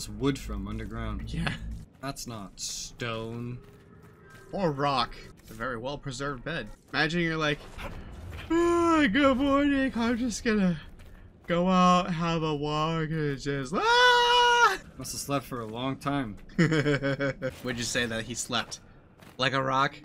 this wood from underground? Yeah. That's not stone. Or rock. It's a very well preserved bed. Imagine you're like, "Ah, good morning. I'm just gonna go out, have a walk, and just ah. Must have slept for a long time. Would you say that he slept like a rock?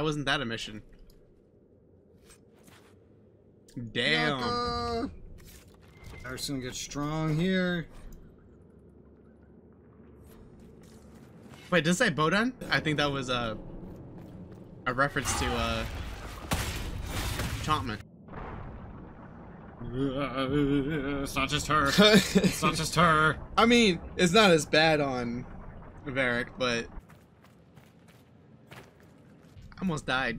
I wasn't that a mission. Damn. Yaka! Eric's gonna get strong here. Wait, does it say Bodahn? I think that was a a reference to uh Chantman. It's not just her. It's not just her. I mean, it's not as bad on Varric, but almost died.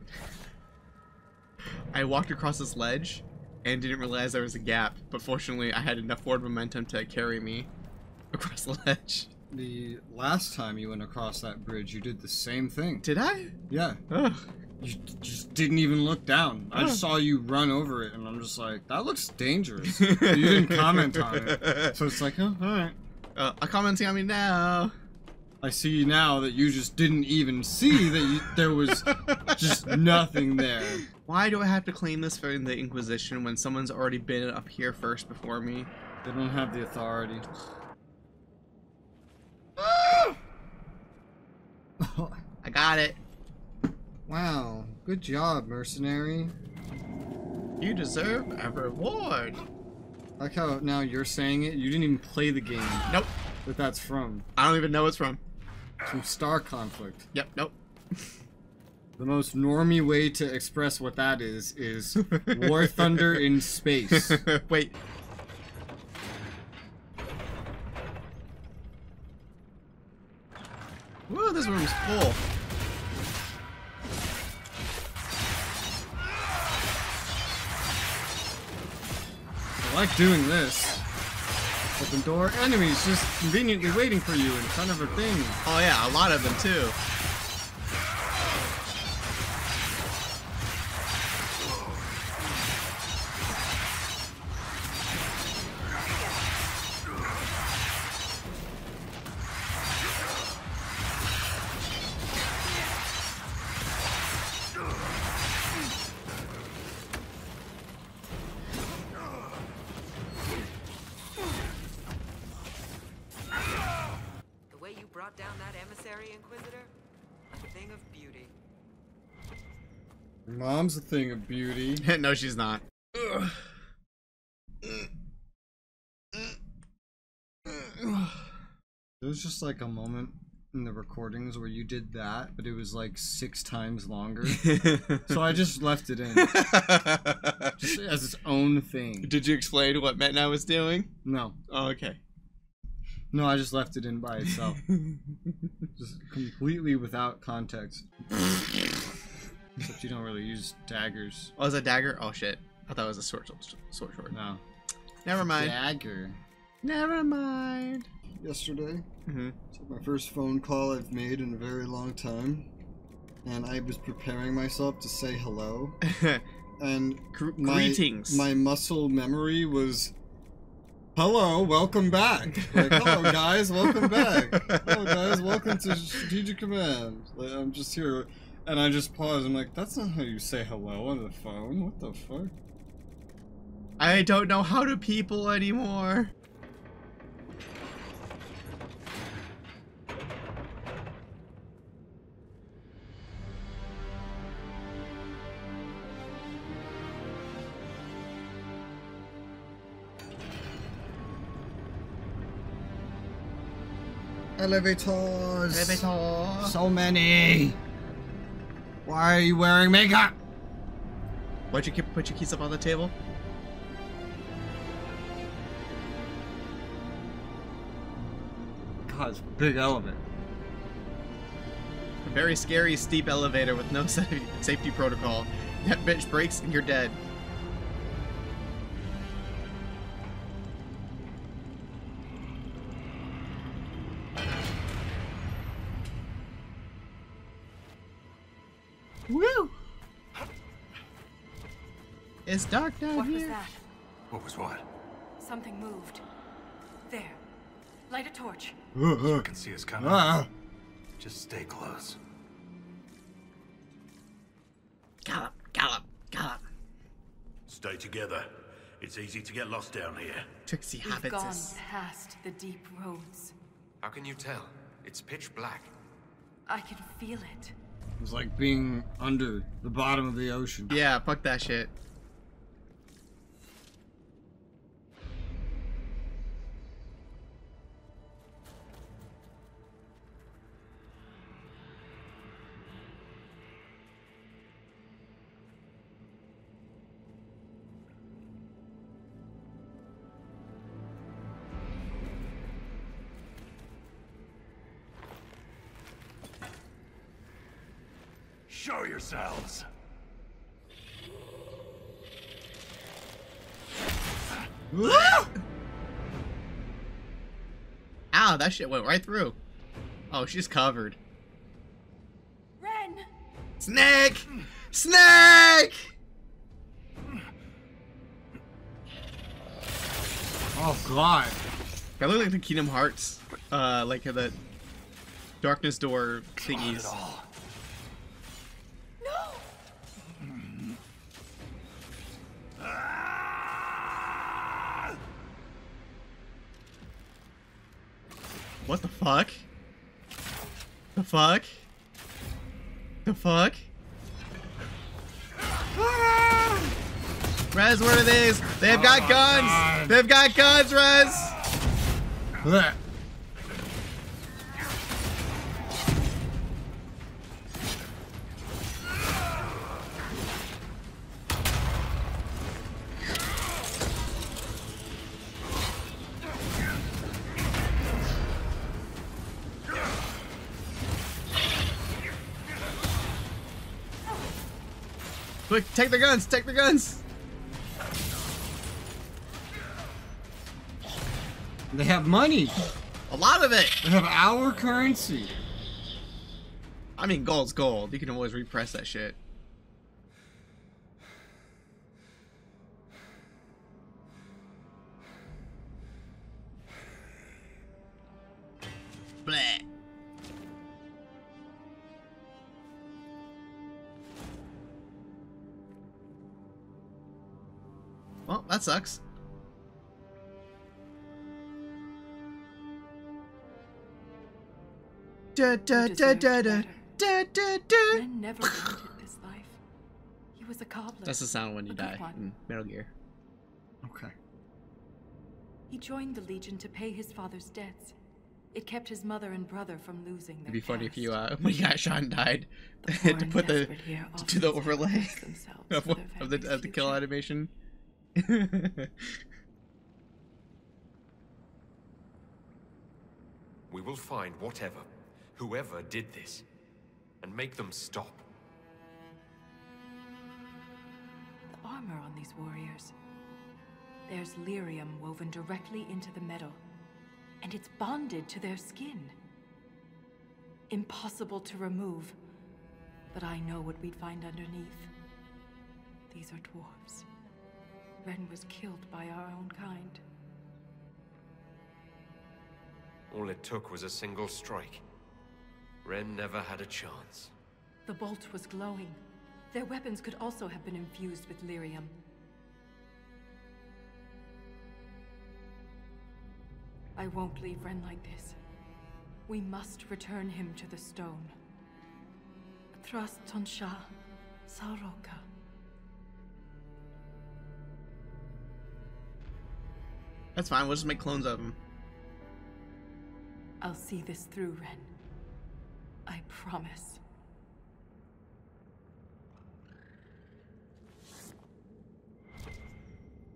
I walked across this ledge and didn't realize there was a gap, but fortunately I had enough forward momentum to carry me across the ledge. The last time you went across that bridge, you did the same thing. Did I? Yeah, Ugh. you just didn't even look down. I just Oh. saw you run over it, and I'm just like, that looks dangerous. you didn't comment on it, so it's like, oh, all right. Uh, a commenting on me now. I see now that you just didn't even see that you, there was just nothing there. Why do I have to claim this for the Inquisition when someone's already been up here first before me? They don't have the authority. I got it. wow, good job, mercenary. You deserve a reward. Like how now you're saying it, you didn't even play the game Nope. that that's from. I don't even know what's from. From Star Conflict. Yep, nope. The most normie way to express what that is is War Thunder in space. Wait. Whoa, this room's full. I like doing this. Open door, enemies just conveniently waiting for you in front of a thing. Oh yeah, a lot of them too. Mom's a thing of beauty. no, she's not. There was just like a moment in the recordings where you did that, but it was like six times longer. so I just left it in. Just as its own thing. Did you explain what Metna was doing? No. Oh, okay. No, I just left it in by itself. just completely without context. Except you don't really use daggers. Oh, is that dagger? Oh shit. I thought it was a sword, sword, sword. No. Never mind. Dagger. Never mind. Yesterday, Mm-hmm. it's my first phone call I've made in a very long time. And I was preparing myself to say hello. And my, Greetings. My muscle memory was, "Hello, welcome back." Like, "Hello, guys, welcome back." "Hello, guys, welcome to Strategic Command." Like, I'm just here, and I just pause. I'm like, "That's not how you say hello on the phone. What the fuck?" I don't know how to people anymore. Elevators. Elevator. So many. Why are you wearing makeup? Why'd you keep, put your keys up on the table? God, it's a big elevator. A very scary, steep elevator with no safety protocol. That bitch breaks and you're dead. It's dark down What here. was that? What was what? Something moved. There. Light a torch. You can see us coming. Ah. Just stay close. Gallop, gallop, gallop. Stay together. It's easy to get lost down here. Trixie We've habits gone is past the deep roads. How can you tell? It's pitch black. I can feel it. It's like being under the bottom of the ocean. Yeah, fuck that shit. That shit went right through. Oh, she's covered. Ren! Snake! Snake! Oh God. I look like the Kingdom Hearts, uh, like the darkness door thingies. What the fuck? The fuck? The fuck? Rez, what are these? They've oh got my guns! God. They've got guns, Rez! Blech. Quick, take the guns! Take the guns! They have money. A lot of it! They have our currency. I mean, gold's gold. You can always repress that shit. That sucks. Da da da da da da da da. Ren never wanted this life. He was a cobbler. That's the sound when you die one. in Metal Gear. Okay. He joined the Legion to pay his father's debts. It kept his mother and brother from losing their It'd be funny if you, uh, when you got shot and died, The to put the desperate to do the often overlay themselves of, for what- their of the of the kill future. animation. We will find whatever, whoever did this, and make them stop. The armor on these warriors. There's lyrium woven directly into the metal, and it's bonded to their skin. Impossible to remove, but I know what we'd find underneath. These are dwarves. Ren was killed by our own kind. All it took was a single strike. Ren never had a chance. The bolt was glowing. Their weapons could also have been infused with lyrium. I won't leave Ren like this. We must return him to the stone. Tras Tonsha, Saroka. That's fine. We'll just make clones of him. I'll see this through, Ren. I promise.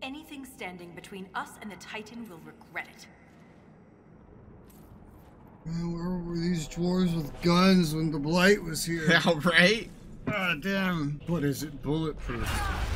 Anything standing between us and the Titan will regret it. Man, where were these dwarves with guns when the blight was here? Yeah, right? God damn. What is it? Bulletproof.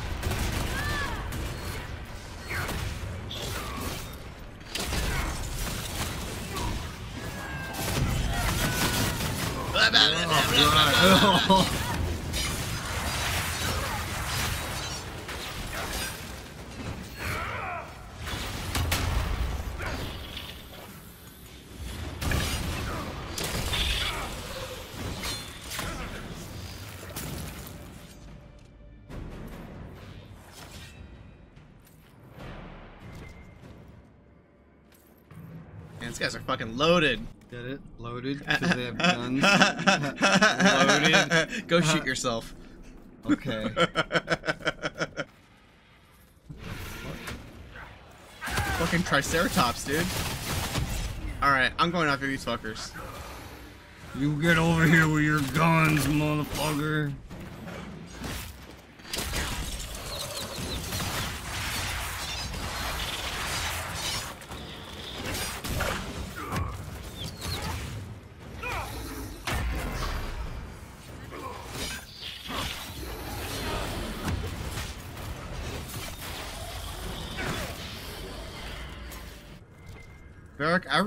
These guys are fucking loaded. Get it? Loaded? Because they have guns? loaded. Go shoot yourself. Okay. Fucking Triceratops, dude. Alright, I'm going after these fuckers. You get over here with your guns, motherfucker.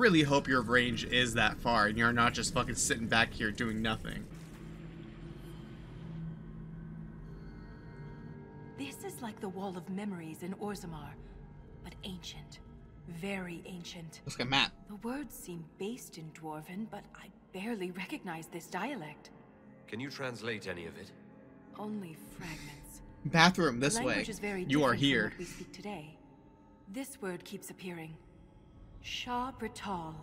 Really hope your range is that far and you're not just fucking sitting back here doing nothing. This is like the Wall of Memories in Orzammar, but ancient. Very ancient. Looks like a map. The words seem based in Dwarven, but I barely recognize this dialect. Can you translate any of it? Only fragments. Bathroom, this the way. is very You are here. we speak today. This word keeps appearing. Sha-Brytol.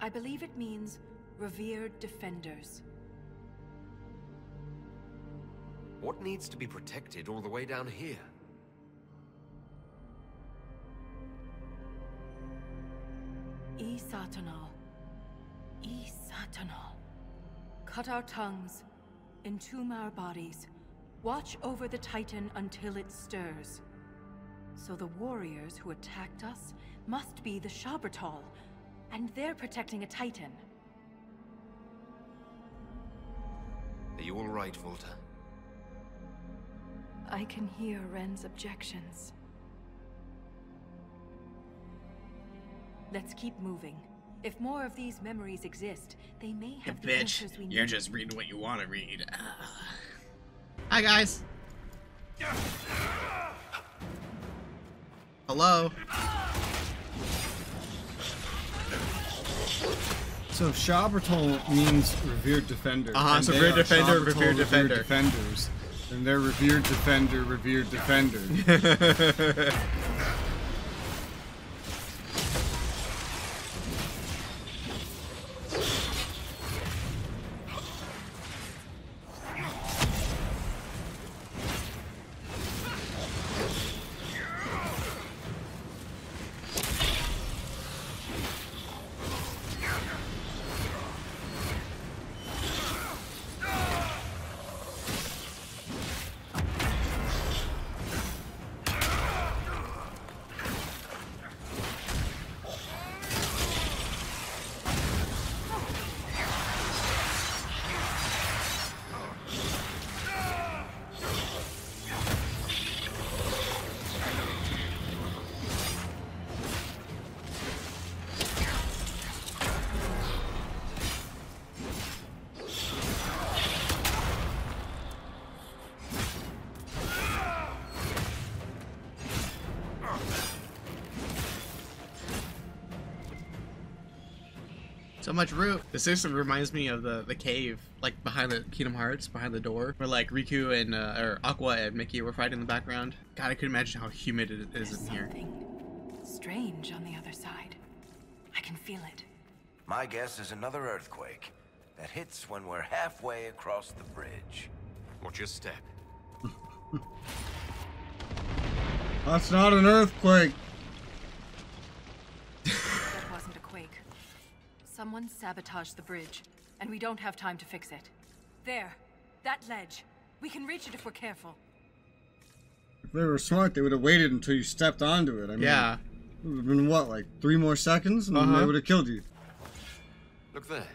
I believe it means revered defenders. What needs to be protected all the way down here? E Satanal. E Satanal. Cut our tongues, entomb our bodies, watch over the Titan until it stirs. So the warriors who attacked us must be the Sha-Brytol, and they're protecting a Titan. Are you all right, Valta? I can hear Ren's objections. Let's keep moving. If more of these memories exist, they may You have the bitch. answers we need. You're just reading what you want to read. Hi, guys. Hello. So Sha-Brytol means revered defender. Uh-huh, so revered defender, revered defender. defenders. And they're revered defender, revered defender. So much root. The system reminds me of the the cave, like behind the Kingdom Hearts, behind the door, where like Riku and uh, or Aqua and Mickey were fighting in the background. God, I could imagine how humid it is There's in here. something strange on the other side. I can feel it. My guess is another earthquake that hits when we're halfway across the bridge. Watch your step. That's not an earthquake. That wasn't a quake. Someone sabotaged the bridge, and we don't have time to fix it. There. That ledge. We can reach it if we're careful. If they were smart, they would have waited until you stepped onto it. I mean, Yeah. it would have been what, like three more seconds, and Uh-huh. they would have killed you. Look there.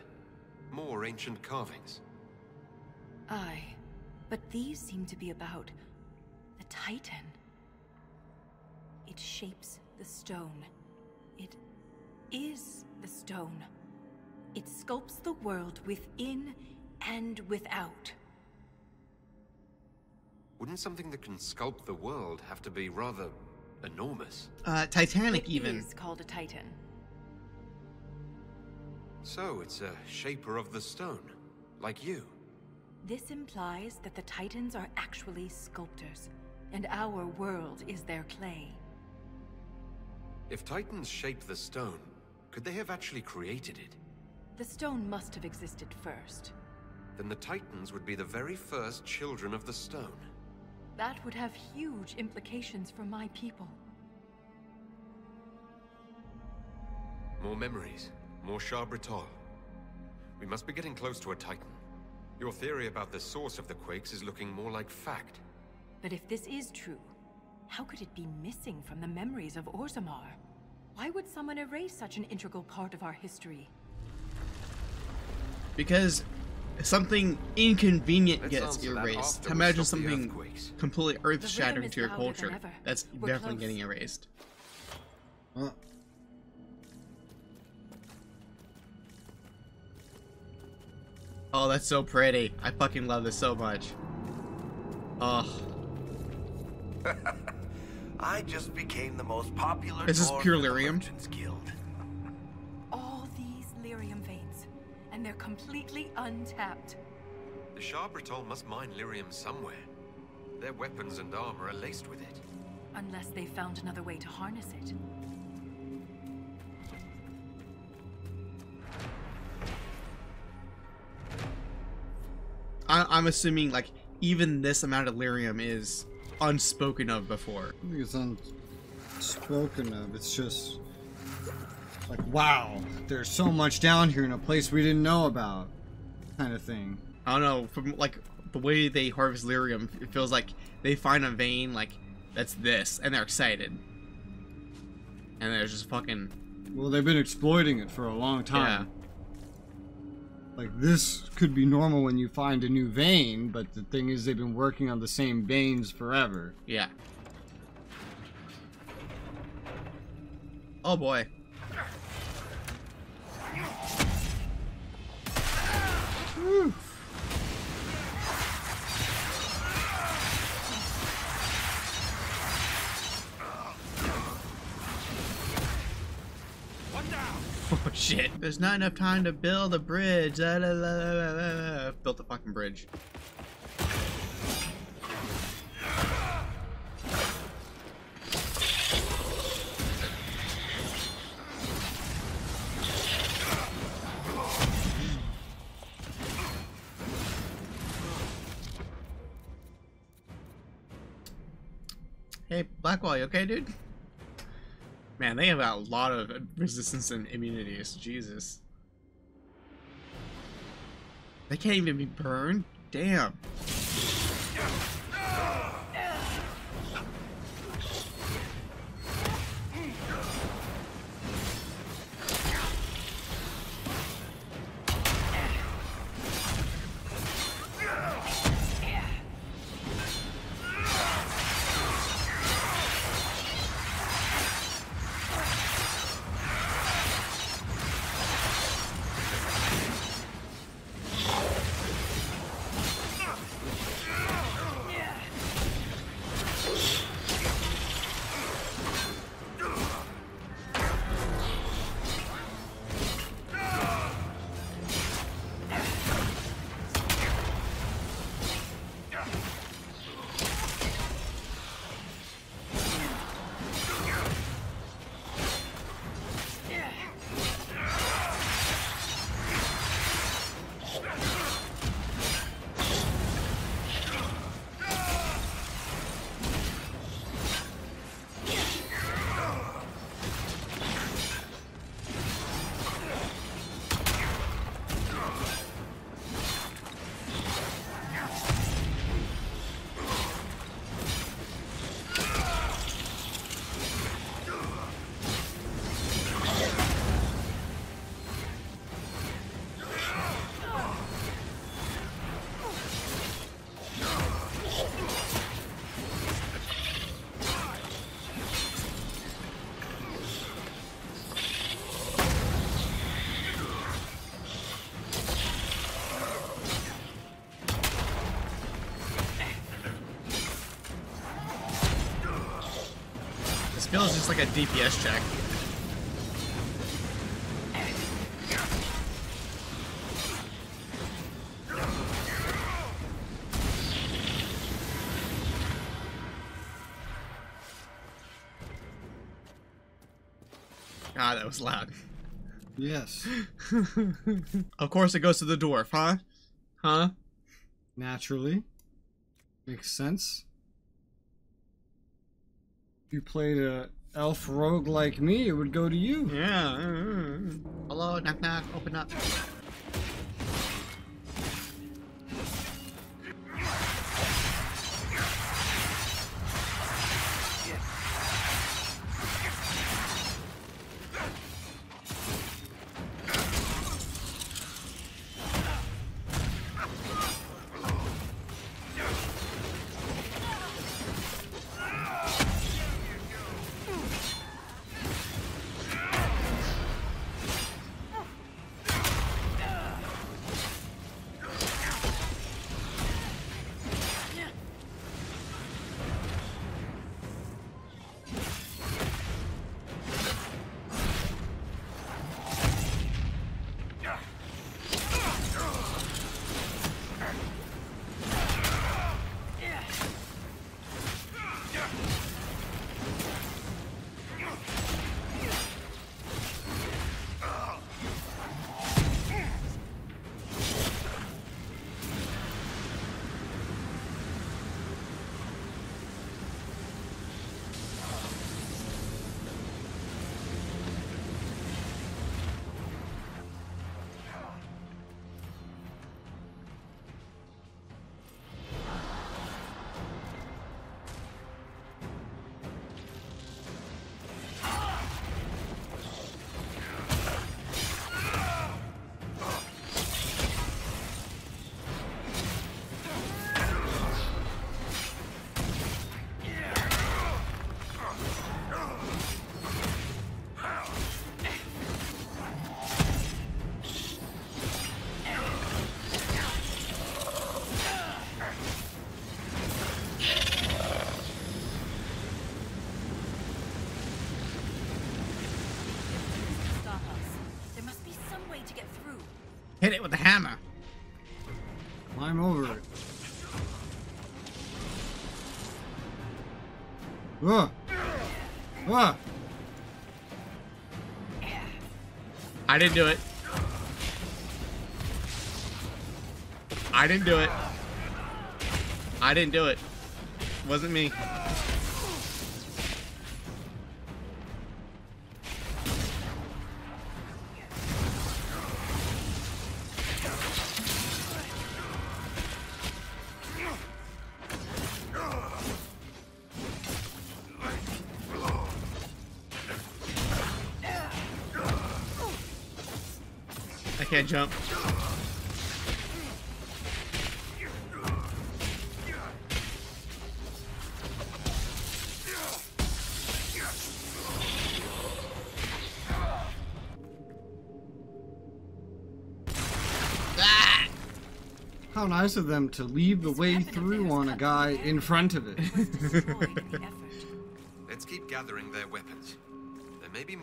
More ancient carvings. Aye. But these seem to be about the Titan. It shapes the stone. It is the stone. It sculpts the world within and without. Wouldn't something that can sculpt the world have to be rather enormous? Uh, Titanic It even. is called a Titan. So it's a shaper of the stone, like you. This implies that the Titans are actually sculptors, and our world is their clay. If Titans shape the stone, could they have actually created it? The stone must have existed first. Then the Titans would be the very first children of the stone. That would have huge implications for my people. More memories, more Sha-Brytol. We must be getting close to a Titan. Your theory about the source of the quakes is looking more like fact. But if this is true, how could it be missing from the memories of Orzammar? Why would someone erase such an integral part of our history? Because something inconvenient Let's gets erased. Imagine something completely earth shattering to your culture. That's We're definitely close. getting erased. Well, Oh, that's so pretty. I fucking love this so much. Oh, I just became the most popular this is pure in lyrium? And they're completely untapped. The Sha-Brytol must mine lyrium somewhere. Their weapons and armor are laced with it. Unless they found another way to harness it. I- I'm assuming like even this amount of lyrium is unspoken of before. I think it's unspoken of. It's just like, wow, there's so much down here in a place we didn't know about, kind of thing. I don't know from like the way they harvest lyrium. It feels like they find a vein like that's this, and they're excited, and they're just fucking Well, they've been exploiting it for a long time. yeah. time. Like this could be normal when you find a new vein, but the thing is, they've been working on the same veins forever. Yeah. Oh boy. Oh shit. There's not enough time to build a bridge. Built a fucking bridge. Blackwall, you okay, dude? Man, they have a lot of resistance and immunities. Jesus. They can't even be burned? Damn. Feels just like a DPS check. Ah, that was loud. Yes. Of course it goes to the dwarf, huh? Huh? Naturally. Makes sense. If you played a elf rogue like me, it would go to you. Yeah. Mm-hmm. Hello, knock knock, open up. Didn't do it. I didn't do it. I didn't do it. Wasn't me. I can't jump. Ah! How nice of them to leave the way through on a guy in front of it. Destroyed the effort. Let's keep gathering their weapons. There may be.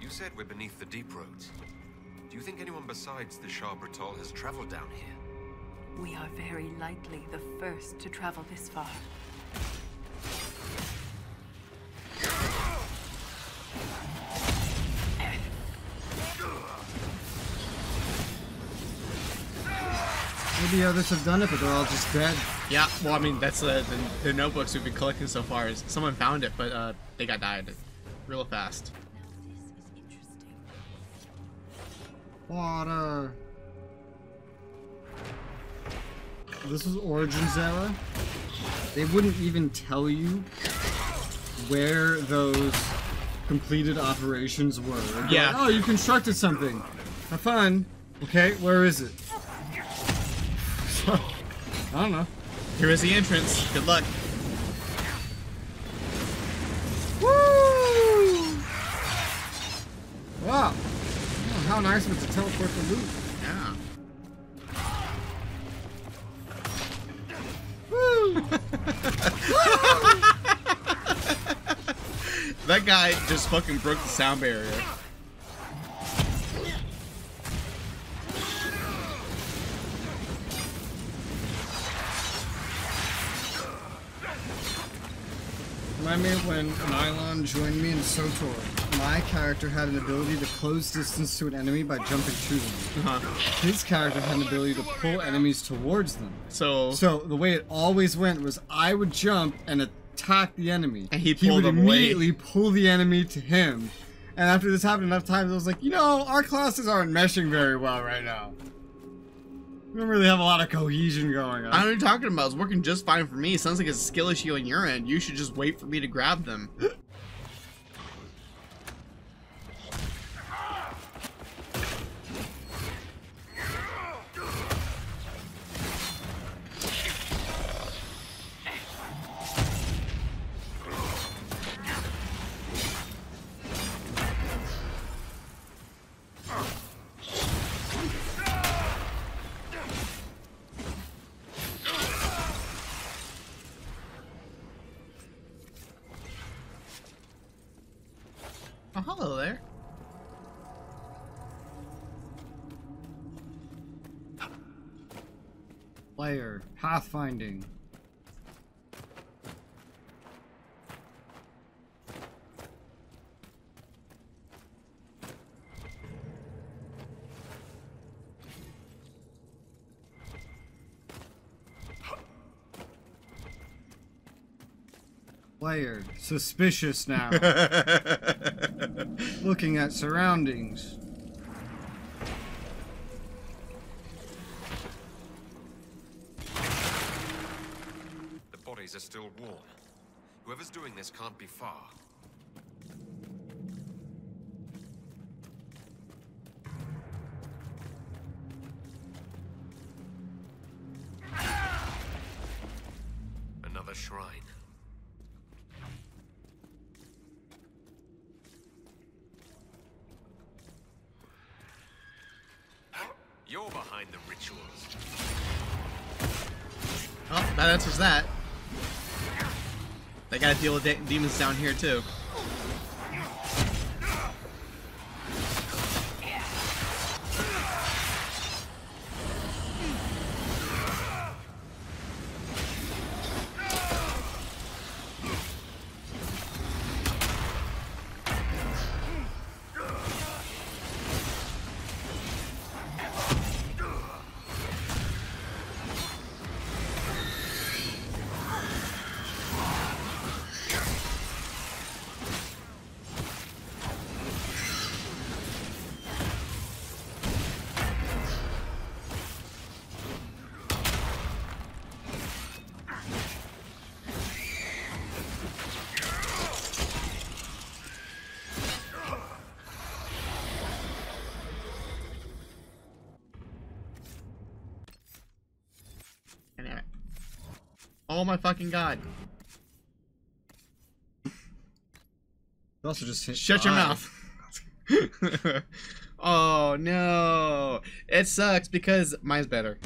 You said we're beneath the deep roads. Do you think anyone besides the Sha-Brytol has traveled down here? We are very likely the first to travel this far. Maybe others have done it, but they're all just dead. Yeah, well, I mean, that's uh, the, the notebooks we've been collecting so far. Is someone found it, but uh, they got died real fast. Water. This was Origins era. They wouldn't even tell you where those completed operations were. Yeah. like, oh, you constructed something. Have fun. Okay, where is it? So, I don't know. Here is the entrance. Good luck. Nice it to teleport the loot. Yeah. That guy just fucking broke the sound barrier. Remind me when Nylon joined me in SWTOR. My character had an ability to close distance to an enemy by jumping to them. Uh-huh. His character had an ability to pull enemies towards them. So, So the way it always went was I would jump and attack the enemy. And he'd he would them away. immediately pull the enemy to him. And after this happened enough times, I was like, you know, our classes aren't meshing very well right now. We don't really have a lot of cohesion going on. I know what you're talking about. It's working just fine for me. Sounds like it's a skill issue on your end. You should just wait for me to grab them. hello there. Player, pathfinding. Player, suspicious now. Looking at surroundings. The bodies are still warm. Whoever's doing this can't be far. Another shrine. You're behind the rituals. Oh, that answers that. They gotta deal with de demons down here too. Oh my fucking god. It also just hit Shut your eye. mouth. oh no. It sucks because mine's better.